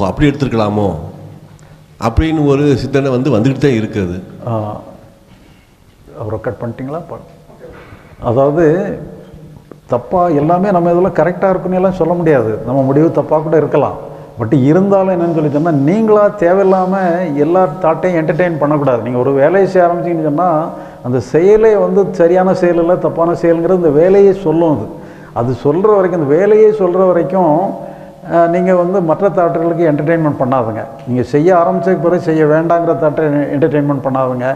ஓஹோ அப்படி எடுத்துருக்கலாமோ? அப்படின்னு ஒரு சிந்தனை வந்து வந்துக்கிட்டு தான் இருக்குது அவரை கட் பண்ணிட்டீங்களா? அதாவது தப்பாக எல்லாமே நம்ம இதில் கரெக்டாக இருக்குன்னு எல்லாம் சொல்ல முடியாது. நம்ம முடிவு தப்பாக கூட இருக்கலாம். பட் இருந்தாலும் என்னென்னு சொல்லி சொன்னால் நீங்களாக தேவையில்லாமல் எல்லா தாட்டையும் என்டர்டெயின் பண்ணக்கூடாது. நீங்கள் ஒரு வேலையை செய்ய ஆரம்பிச்சிங்கன்னு சொன்னால் அந்த செயலே வந்து சரியான செயல் இல்லை தப்பான செயலுங்கிறது இந்த வேலையை சொல்லும் அது. அது சொல்கிற வரைக்கும் இந்த வேலையை சொல்கிற வரைக்கும் நீங்கள் வந்து மற்ற தாட்டுகளுக்கு என்டர்டெயின்மெண்ட் பண்ணாதுங்க. நீங்கள் செய்ய ஆரம்பிச்சதுக்கு பிறகு செய்ய வேண்டாங்கிற தாட்டை என்டர்டெயின்மெண்ட் பண்ணாதுங்க.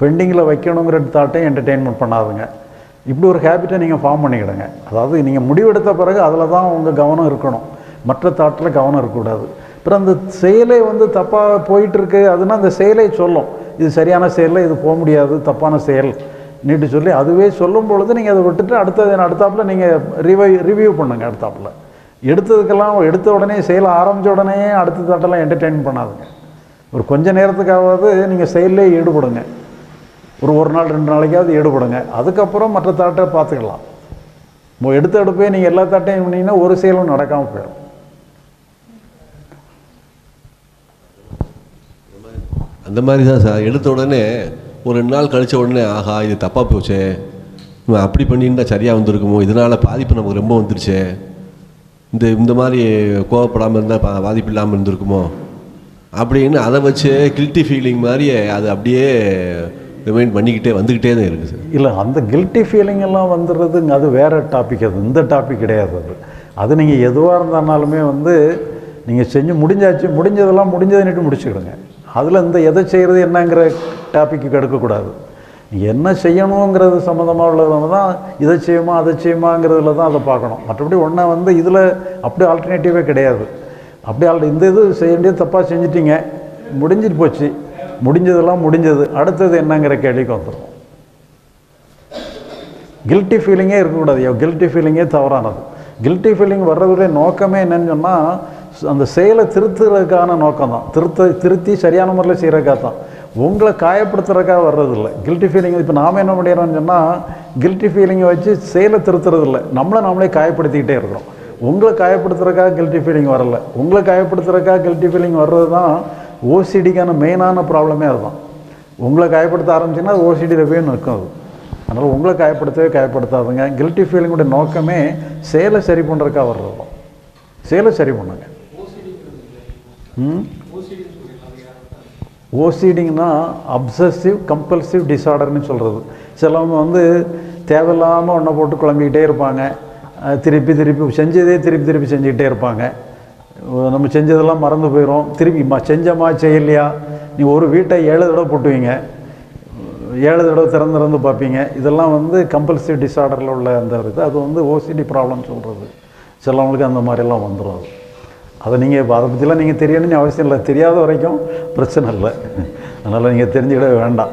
பெண்டிங்கில் வைக்கணுங்கிற தாட்டை என்டர்டெயின்மெண்ட் பண்ணாதுங்க. இப்படி ஒரு ஹேபிட்டை நீங்கள் ஃபார்ம் பண்ணிக்கிடுங்க. அதாவது நீங்கள் முடிவெடுத்த பிறகு அதில் தான் உங்கள் கவனம் இருக்கணும். மற்ற தாட்டில் கவனம் இருக்கக்கூடாது. அப்புறம் அந்த செயலே வந்து தப்பாக போயிட்டுருக்கு அதுனா அந்த செயலை சொல்லும். இது சரியான செயலில் இது போக முடியாது தப்பான செயல் நீட்டு சொல்லி அதுவே சொல்லும் பொழுது நீங்கள் அதை விட்டுட்டு அடுத்தது அடுத்தாப்பில் நீங்கள் ரிவை ரிவ்யூ பண்ணுங்கள் அடுத்தாப்பில். எடுத்ததுக்கெல்லாம் எடுத்த உடனே செயல் ஆரம்பித்த உடனே அடுத்த தாட்டெல்லாம் என்டர்டெயின் பண்ணாதுங்க. ஒரு கொஞ்ச நேரத்துக்காவது நீங்கள் செயல்லே ஈடுபடுங்க. ஒரு ஒரு நாள் ரெண்டு நாளைக்காவது ஈடுபடுங்க. அதுக்கப்புறம் மற்ற தாட்டை பார்த்துக்கலாம். இப்போ எடுத்த எடுப்பே நீங்கள் எல்லா தாட்டையும் பண்ணிங்கன்னா ஒரு செயலும் நடக்காமல் போயிடும். அந்த மாதிரி தான் சார். எடுத்த உடனே ஒரு ரெண்டு நாள் கழித்த உடனே ஆஹா இது தப்பாக போச்சே. அப்படி பண்ணியிருந்தா சரியாக வந்திருக்குமோ? இதனால் பாதிப்பு நமக்கு ரொம்ப வந்துருச்சே. இந்த இந்த மாதிரி கோவப்படாமல் இருந்தால் பாதிப்பு இல்லாமல் இருந்திருக்குமோ? அப்படின்னு அதை வச்சு கில்ட்டி ஃபீலிங் மாதிரி அது அப்படியே ரிமைண்ட் பண்ணிக்கிட்டே வந்துக்கிட்டே தான் இருக்குது சார். இல்லை அந்த கில்ட்டி ஃபீலிங் எல்லாம் வந்துடுறதுங்க அது வேறு டாபிக் அது இந்த டாபிக் கிடையாது அது. அது நீங்கள் எதுவாக இருந்தாலுமே வந்து நீங்கள் செஞ்சு முடிஞ்சாச்சு முடிஞ்சதெல்லாம் முடிஞ்சதுன்னுட்டு முடிச்சுக்கிடுங்க. அதில் இந்த எதை செய்கிறது என்னங்கிற டாப்பிக்கு கெடுக்கக்கூடாது என்ன செய்யணுங்கிறது சம்மந்தமாக உள்ளதுல தான் இதை செய்யுமா அதை செய்யுமாங்கிறதுல தான் அதை பார்க்கணும். மற்றபடி ஒன்றை வந்து இதில் அப்படி ஆல்டர்னேட்டிவே கிடையாது. அப்படி ஆல் இந்த இது செய்ய வேண்டியது தப்பாக செஞ்சிட்டிங்க முடிஞ்சிட்டு போச்சு. முடிஞ்சதெல்லாம் முடிஞ்சது. அடுத்தது என்னங்கிற கேள்விக்கு வந்துடும் கில்ட்டி ஃபீலிங்கே இருக்கக்கூடாது. கில்ட்டி ஃபீலிங்கே தவறானது. கில்ட்டி ஃபீலிங் வர்றதுடைய நோக்கமே என்னன்னு சொன்னால் அந்த செயலை திருத்துறதுக்கான நோக்கம் தான் திருத்த திருத்தி சரியான முறையில் செய்கிறதுக்காக தான் உங்களை காயப்படுத்துறதுக்காக வர்றதில்ல. கில்ட்டி ஃபீலிங் இப்போ நாம் என்ன பண்ணிடுறோம்னு சொன்னால் கில்ட்டி ஃபீலிங்கை வச்சு செயலை திருத்துறதில்ல. நம்மளை நம்மளே காயப்படுத்திக்கிட்டே இருக்கிறோம். உங்களை காயப்படுத்துறதுக்காக கில்ட்டி ஃபீலிங் வரல. உங்களை காயப்படுத்துறதுக்காக கில்ட்டி ஃபீலிங் வர்றது தான் ஓசிடிக்கான மெயினான ப்ராப்ளமே அதுதான். உங்களை காயப்படுத்த ஆரம்பிச்சிங்கன்னா அது ஓசிடியில் போய் நிற்கும் அது. அதனால் உங்களை காயப்படுத்தவே காயப்படுத்தாதுங்க. கில்ட்டி ஃபீலிங்குடைய நோக்கமே செயலை சரி பண்ணுறதுக்காக வர்றது தான் செயலை சரி பண்ணுங்க. ம்? ஓசிடிங்னா அப்சசிவ் கம்பல்சிவ் டிசார்டர்னு சொல்கிறது சிலவங்க வந்து தேவையில்லாமல் ஒன்றை போட்டு குழம்பிக்கிட்டே இருப்பாங்க. திருப்பி திருப்பி செஞ்சதே திருப்பி திருப்பி செஞ்சுக்கிட்டே இருப்பாங்க. நம்ம செஞ்சதெல்லாம் மறந்து போயிடும் திருப்பி ம செஞ்சமா செய்யலையா? நீ ஒரு வீட்டை ஏழு தடவை போட்டுவீங்க. ஏழு தடவை திறந்து திறந்து பார்ப்பீங்க. இதெல்லாம் வந்து கம்பல்சிவ் டிசார்டரில் உள்ள அந்த இது. அது வந்து ஓசிடி ப்ராப்ளம் சொல்கிறது சிலவங்களுக்கு அந்த மாதிரிலாம் வந்துடும் அது. அதை நீங்கள் இப்போ அதை பற்றிலாம் நீங்கள் தெரியணும்னு அவசியம் இல்லை. தெரியாத வரைக்கும் பிரச்சனை இல்லை. அதனால் நீங்கள் தெரிஞ்சுக்கிடவே வேண்டாம்.